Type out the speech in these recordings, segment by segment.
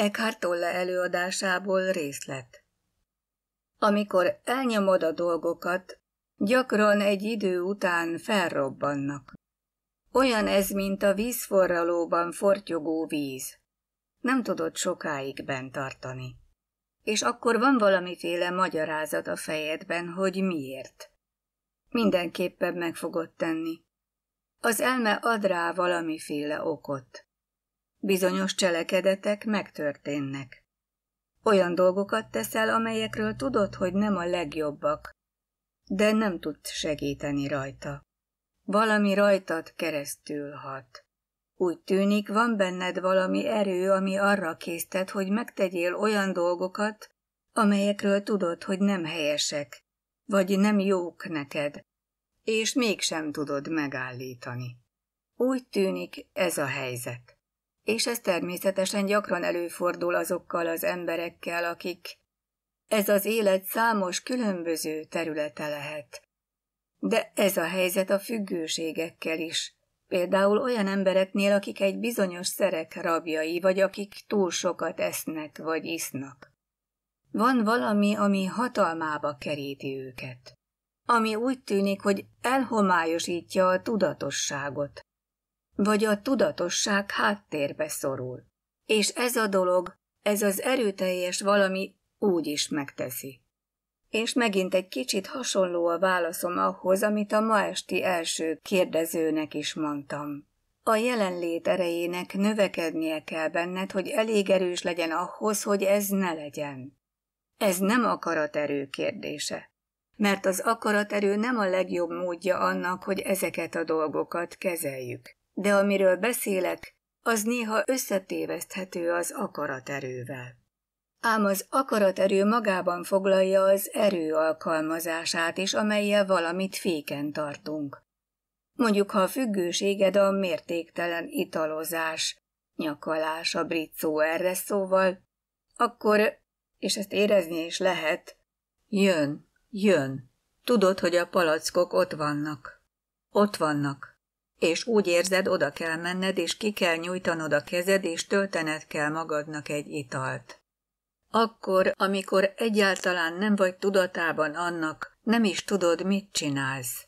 Eckhart Tolle előadásából részlet. Amikor elnyomod a dolgokat, gyakran egy idő után felrobbannak. Olyan ez, mint a vízforralóban fortyogó víz. Nem tudod sokáig bent tartani. És akkor van valamiféle magyarázat a fejedben, hogy miért. Mindenképpen meg fogod tenni. Az elme ad rá valamiféle okot. Bizonyos cselekedetek megtörténnek. Olyan dolgokat teszel, amelyekről tudod, hogy nem a legjobbak, de nem tudsz segíteni rajta. Valami rajtad keresztül hat. Úgy tűnik, van benned valami erő, ami arra késztet, hogy megtegyél olyan dolgokat, amelyekről tudod, hogy nem helyesek, vagy nem jók neked, és mégsem tudod megállítani. Úgy tűnik, ez a helyzet. És ez természetesen gyakran előfordul azokkal az emberekkel, akik ez az élet számos különböző területe lehet. De ez a helyzet a függőségekkel is. Például olyan embereknél, akik egy bizonyos szerek rabjai, vagy akik túl sokat esznek vagy isznak. Van valami, ami hatalmába keríti őket. Ami úgy tűnik, hogy elhomályosítja a tudatosságot. Vagy a tudatosság háttérbe szorul. És ez a dolog, ez az erőteljes valami úgy is megteszi. És megint egy kicsit hasonló a válaszom ahhoz, amit a ma esti első kérdezőnek is mondtam. A jelenlét erejének növekednie kell benned, hogy elég erős legyen ahhoz, hogy ez ne legyen. Ez nem akaraterő kérdése, mert az akaraterő nem a legjobb módja annak, hogy ezeket a dolgokat kezeljük. De amiről beszélek, az néha összetéveszthető az akaraterővel. Ám az akaraterő magában foglalja az erő alkalmazását is, amelyel valamit féken tartunk. Mondjuk, ha a függőséged a mértéktelen italozás, nyakalás a brit szó erre szóval, akkor, és ezt érezni is lehet, jön, jön. Tudod, hogy a palackok ott vannak. Ott vannak. És úgy érzed, oda kell menned, és ki kell nyújtanod a kezed, és töltened kell magadnak egy italt. Akkor, amikor egyáltalán nem vagy tudatában annak, nem is tudod, mit csinálsz.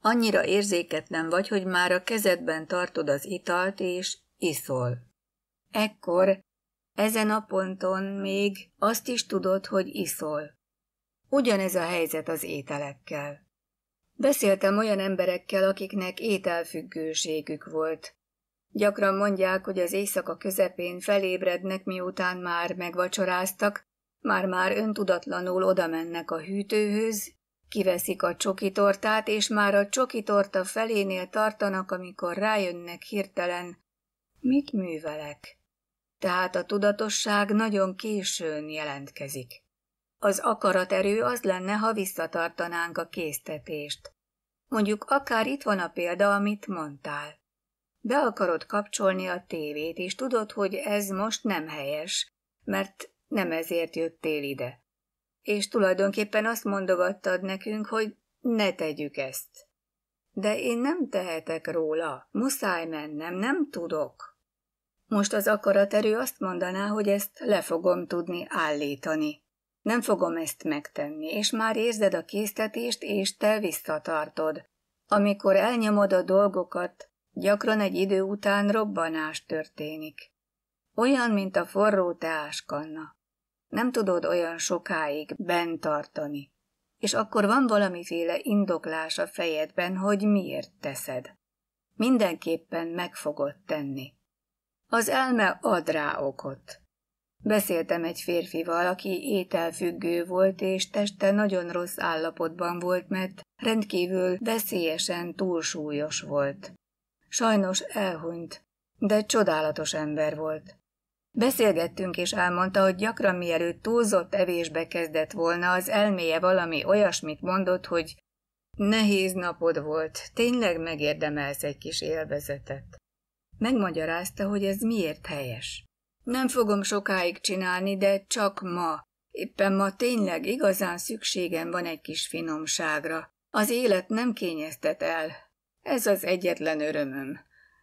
Annyira érzéketlen vagy, hogy már a kezedben tartod az italt, és iszol. Ekkor, ezen a ponton még azt is tudod, hogy iszol. Ugyanez a helyzet az ételekkel. Beszéltem olyan emberekkel, akiknek ételfüggőségük volt, Gyakran mondják, hogy az éjszaka közepén felébrednek, miután már megvacsoráztak, már-már öntudatlanul oda mennek a hűtőhöz, kiveszik a csokitortát, és már a csokitorta felénél tartanak, amikor rájönnek hirtelen, mit művelek. Tehát a tudatosság nagyon későn jelentkezik. Az akaraterő az lenne, ha visszatartanánk a késztetést. Mondjuk akár itt van a példa, amit mondtál be akarod kapcsolni a tévét, és tudod, hogy ez most nem helyes, mert nem ezért jöttél ide. És tulajdonképpen azt mondogattad nekünk, hogy ne tegyük ezt. De én nem tehetek róla, muszáj mennem, nem tudok. Most az akaraterő azt mondaná, hogy ezt le fogom tudni állítani. Nem fogom ezt megtenni, és már érzed a késztetést, és te visszatartod. Amikor elnyomod a dolgokat, Gyakran egy idő után robbanás történik. Olyan, mint a forró teáskanna. Nem tudod olyan sokáig bent tartani. És akkor van valamiféle indoklás a fejedben, hogy miért teszed. Mindenképpen meg fogod tenni. Az elme ad rá okot. Beszéltem egy férfival, aki ételfüggő volt, és teste nagyon rossz állapotban volt, mert rendkívül veszélyesen túlsúlyos volt. Sajnos elhunyt, de csodálatos ember volt. Beszélgettünk, és elmondta, hogy gyakran mielőtt túlzott evésbe kezdett volna, az elméje valami olyasmit mondott, hogy nehéz napod volt, tényleg megérdemelsz egy kis élvezetet. Megmagyarázta, hogy ez miért helyes. Nem fogom sokáig csinálni, de csak ma. Éppen ma tényleg igazán szükségem van egy kis finomságra. Az élet nem kényeztet el, ez az egyetlen örömöm.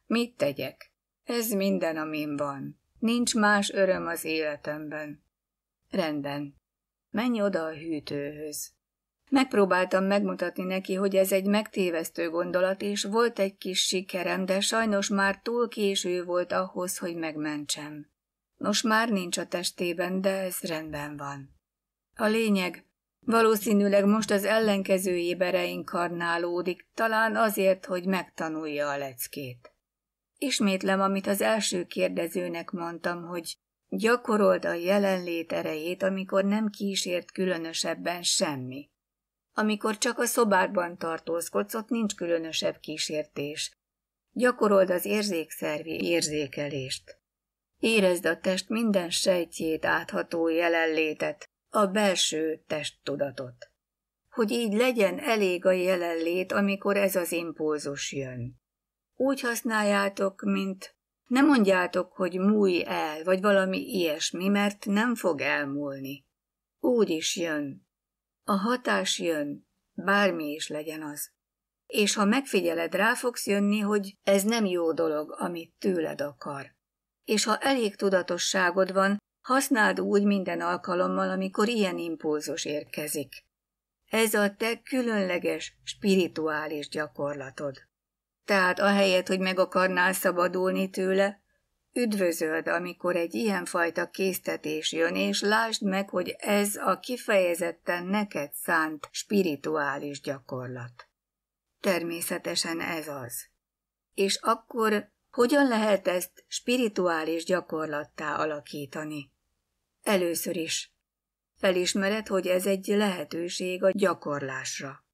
Mit tegyek? Ez minden, amin van. Nincs más öröm az életemben. Rendben. Menj oda a hűtőhöz. Megpróbáltam megmutatni neki, hogy ez egy megtévesztő gondolat, és volt egy kis sikerem, de sajnos már túl késő volt ahhoz, hogy megmentsem. Nos, már nincs a testében, de ez rendben van. A lényeg, valószínűleg most az ellenkezőjébe reinkarnálódik, talán azért, hogy megtanulja a leckét. Ismétlem, amit az első kérdezőnek mondtam, hogy gyakorold a jelenlét erejét, amikor nem kísért különösebben semmi. Amikor csak a szobádban tartózkodsz, ott nincs különösebb kísértés. Gyakorold az érzékszervi érzékelést. Érezd a test minden sejtjét átható jelenlétet, a belső testtudatot. Hogy így legyen elég a jelenlét, amikor ez az impulzus jön. Úgy használjátok, mint nem mondjátok, hogy múlj el, vagy valami ilyesmi, mert nem fog elmúlni. Úgy is jön. A hatás jön, bármi is legyen az. És ha megfigyeled, rá fogsz jönni, hogy ez nem jó dolog, amit tőled akar. És ha elég tudatosságod van, használd úgy minden alkalommal, amikor ilyen impulzus érkezik. Ez a te különleges, spirituális gyakorlatod. Tehát ahelyett, hogy meg akarnál szabadulni tőle, üdvözöld, amikor egy ilyenfajta késztetés jön, és lásd meg, hogy ez a kifejezetten neked szánt spirituális gyakorlat. Természetesen ez az. És akkor hogyan lehet ezt spirituális gyakorlattá alakítani? Először is felismered, hogy ez egy lehetőség a gyakorlásra.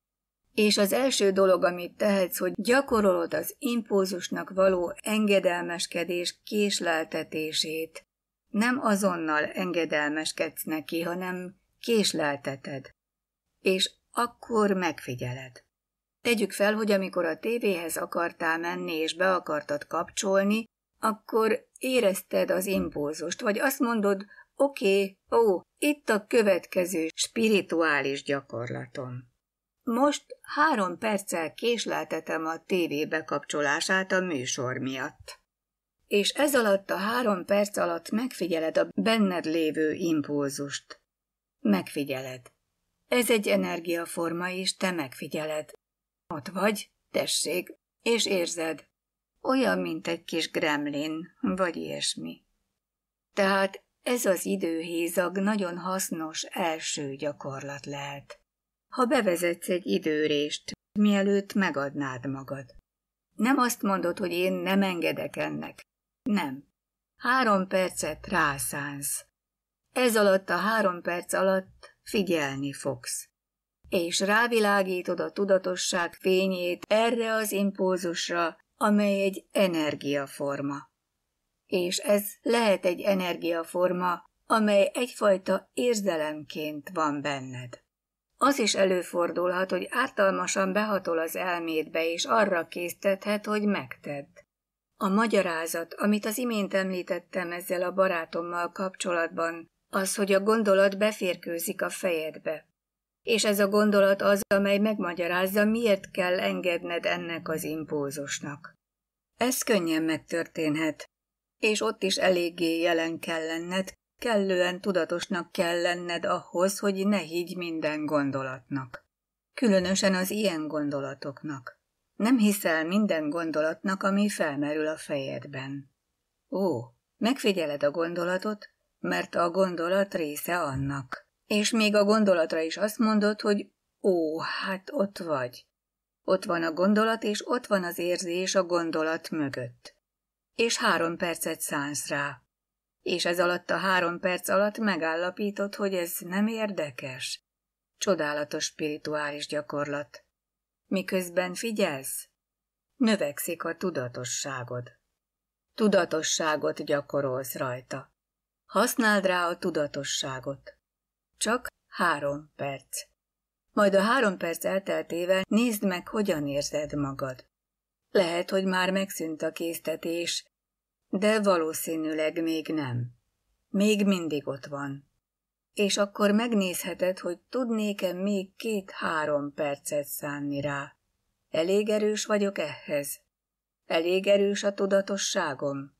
És az első dolog, amit tehetsz, hogy gyakorolod az impulzusnak való engedelmeskedés késleltetését. Nem azonnal engedelmeskedsz neki, hanem késlelteted. És akkor megfigyeled. Tegyük fel, hogy amikor a tévéhez akartál menni és be akartad kapcsolni, akkor érezted az impulzust, vagy azt mondod, oké, okay, ó, itt a következő spirituális gyakorlatom. Most három perccel késleltetem a tévé bekapcsolását a műsor miatt. És ez alatt a három perc alatt megfigyeled a benned lévő impulzust. Megfigyeled. Ez egy energiaforma, és te megfigyeled. Ott vagy, tessék, és érzed. Olyan, mint egy kis gremlin, vagy ilyesmi. Tehát ez az időhézag nagyon hasznos első gyakorlat lehet ha bevezetsz egy időrést, mielőtt megadnád magad. Nem azt mondod, hogy én nem engedek ennek. Nem. Három percet rászánsz. Ez alatt a három perc alatt figyelni fogsz. És rávilágítod a tudatosság fényét erre az impulzusra, amely egy energiaforma. És ez lehet egy energiaforma, amely egyfajta érzelemként van benned. Az is előfordulhat, hogy ártalmasan behatol az elmédbe, és arra késztethet, hogy megtedd. A magyarázat, amit az imént említettem ezzel a barátommal kapcsolatban, az, hogy a gondolat beférkőzik a fejedbe. És ez a gondolat az, amely megmagyarázza, miért kell engedned ennek az impulzusnak. Ez könnyen megtörténhet, és ott is eléggé jelen kell lenned, Kellően tudatosnak kell lenned ahhoz, hogy ne higgy minden gondolatnak. Különösen az ilyen gondolatoknak. Nem hiszel minden gondolatnak, ami felmerül a fejedben. Ó, megfigyeled a gondolatot, mert a gondolat része annak. És még a gondolatra is azt mondod, hogy ó, hát ott vagy. Ott van a gondolat, és ott van az érzés a gondolat mögött. És három percet szánsz rá és ez alatt a három perc alatt megállapított, hogy ez nem érdekes. Csodálatos spirituális gyakorlat. Miközben figyelsz, növekszik a tudatosságod. Tudatosságot gyakorolsz rajta. Használd rá a tudatosságot. Csak három perc. Majd a három perc elteltével nézd meg, hogyan érzed magad. Lehet, hogy már megszűnt a késztetés, de valószínűleg még nem. Még mindig ott van. És akkor megnézheted, hogy tudnék-e még két-három percet szánni rá. Elég erős vagyok ehhez. Elég erős a tudatosságom.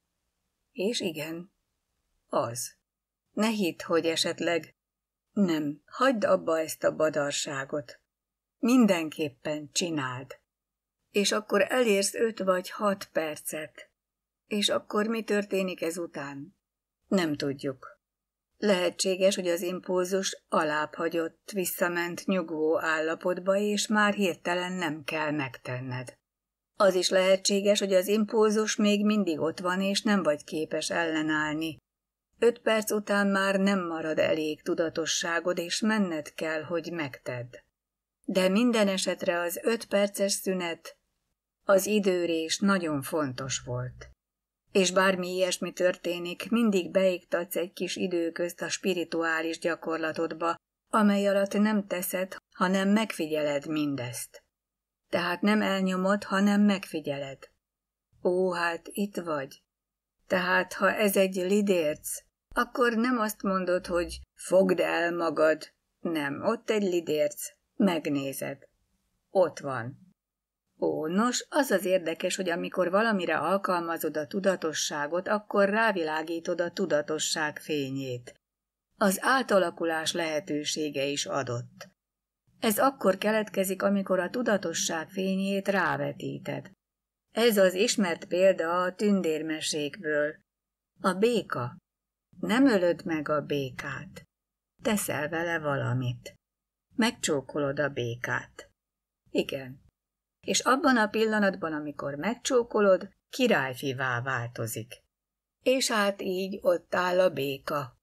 És igen, az. Ne hidd, hogy esetleg... Nem, hagyd abba ezt a badarságot. Mindenképpen csináld. És akkor elérsz öt vagy hat percet. És akkor mi történik ezután? Nem tudjuk. Lehetséges, hogy az impulzus alább hagyott, visszament nyugvó állapotba, és már hirtelen nem kell megtenned. Az is lehetséges, hogy az impulzus még mindig ott van, és nem vagy képes ellenállni. Öt perc után már nem marad elég tudatosságod, és menned kell, hogy megtedd. De minden esetre az öt perces szünet, az időrés nagyon fontos volt és bármi ilyesmi történik, mindig beiktatsz egy kis időközt a spirituális gyakorlatodba, amely alatt nem teszed, hanem megfigyeled mindezt. Tehát nem elnyomod, hanem megfigyeled. Ó, hát itt vagy. Tehát, ha ez egy lidérc, akkor nem azt mondod, hogy fogd el magad. Nem, ott egy lidérc. Megnézed. Ott van. Ó, nos, az az érdekes, hogy amikor valamire alkalmazod a tudatosságot, akkor rávilágítod a tudatosság fényét. Az átalakulás lehetősége is adott. Ez akkor keletkezik, amikor a tudatosság fényét rávetíted. Ez az ismert példa a tündérmesékből. A béka. Nem ölöd meg a békát. Teszel vele valamit. Megcsókolod a békát. Igen, és abban a pillanatban, amikor megcsókolod, királyfivá változik. És hát így ott áll a béka.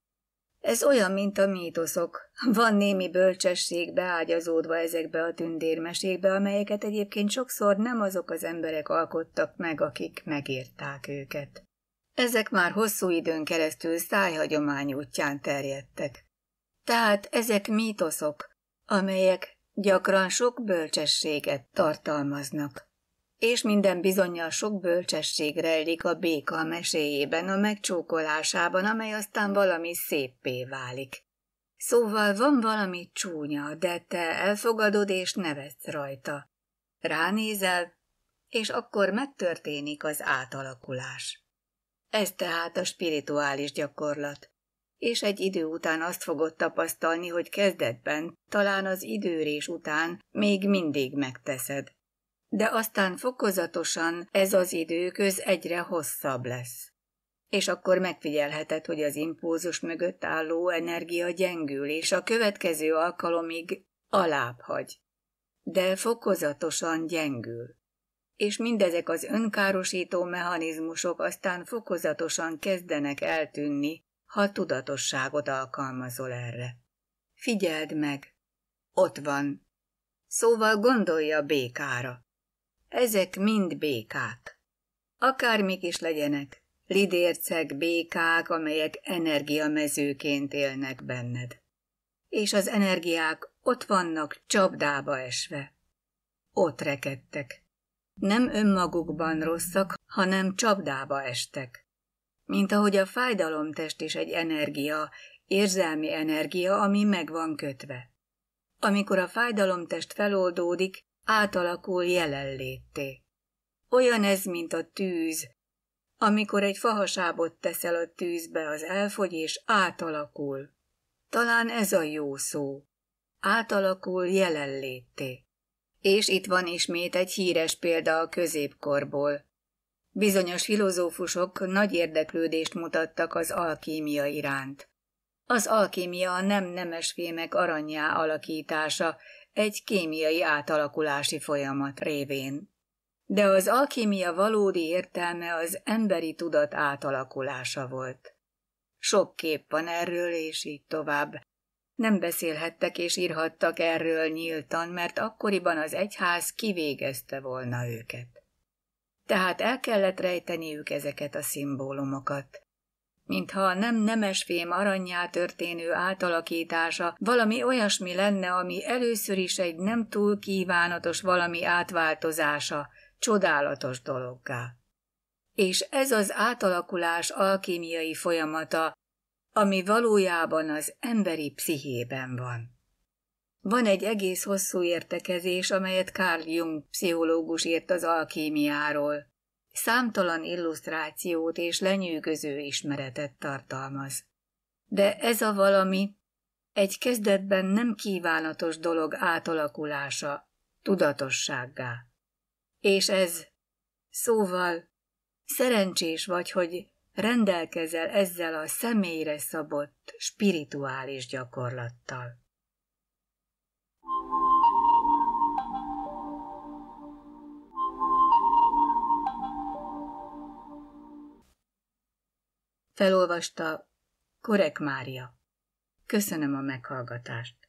Ez olyan, mint a mítoszok. Van némi bölcsesség beágyazódva ezekbe a tündérmesékbe, amelyeket egyébként sokszor nem azok az emberek alkottak meg, akik megírták őket. Ezek már hosszú időn keresztül szájhagyomány útján terjedtek. Tehát ezek mítoszok, amelyek gyakran sok bölcsességet tartalmaznak. És minden bizonyal sok bölcsesség rejlik a béka meséjében, a megcsókolásában, amely aztán valami széppé válik. Szóval van valami csúnya, de te elfogadod és nevetsz rajta. Ránézel, és akkor megtörténik az átalakulás. Ez tehát a spirituális gyakorlat és egy idő után azt fogod tapasztalni, hogy kezdetben, talán az időrés után még mindig megteszed. De aztán fokozatosan ez az időköz egyre hosszabb lesz. És akkor megfigyelheted, hogy az impulzus mögött álló energia gyengül, és a következő alkalomig alább hagy. De fokozatosan gyengül. És mindezek az önkárosító mechanizmusok aztán fokozatosan kezdenek eltűnni, ha tudatosságot alkalmazol erre. Figyeld meg! Ott van. Szóval gondolja békára. Ezek mind békák. Akármik is legyenek, lidércek, békák, amelyek energiamezőként élnek benned. És az energiák ott vannak csapdába esve. Ott rekedtek. Nem önmagukban rosszak, hanem csapdába estek mint ahogy a fájdalomtest is egy energia, érzelmi energia, ami meg van kötve. Amikor a fájdalomtest feloldódik, átalakul jelenlétté. Olyan ez, mint a tűz. Amikor egy fahasábot teszel a tűzbe, az elfogy és átalakul. Talán ez a jó szó. Átalakul jelenlétté. És itt van ismét egy híres példa a középkorból. Bizonyos filozófusok nagy érdeklődést mutattak az alkímia iránt. Az alkímia a nem nemes fémek aranyá alakítása egy kémiai átalakulási folyamat révén. De az alkímia valódi értelme az emberi tudat átalakulása volt. Sok kép van erről, és így tovább. Nem beszélhettek és írhattak erről nyíltan, mert akkoriban az egyház kivégezte volna őket tehát el kellett rejteniük ezeket a szimbólumokat. Mintha a nem nemes fém aranyá történő átalakítása valami olyasmi lenne, ami először is egy nem túl kívánatos valami átváltozása, csodálatos dologgá. És ez az átalakulás alkímiai folyamata, ami valójában az emberi pszichében van. Van egy egész hosszú értekezés, amelyet Carl Jung pszichológus írt az alkímiáról. számtalan illusztrációt és lenyűgöző ismeretet tartalmaz. De ez a valami egy kezdetben nem kívánatos dolog átalakulása, tudatossággá. És ez, szóval, szerencsés vagy, hogy rendelkezel ezzel a személyre szabott spirituális gyakorlattal. Felolvasta Korek Mária. Köszönöm a meghallgatást.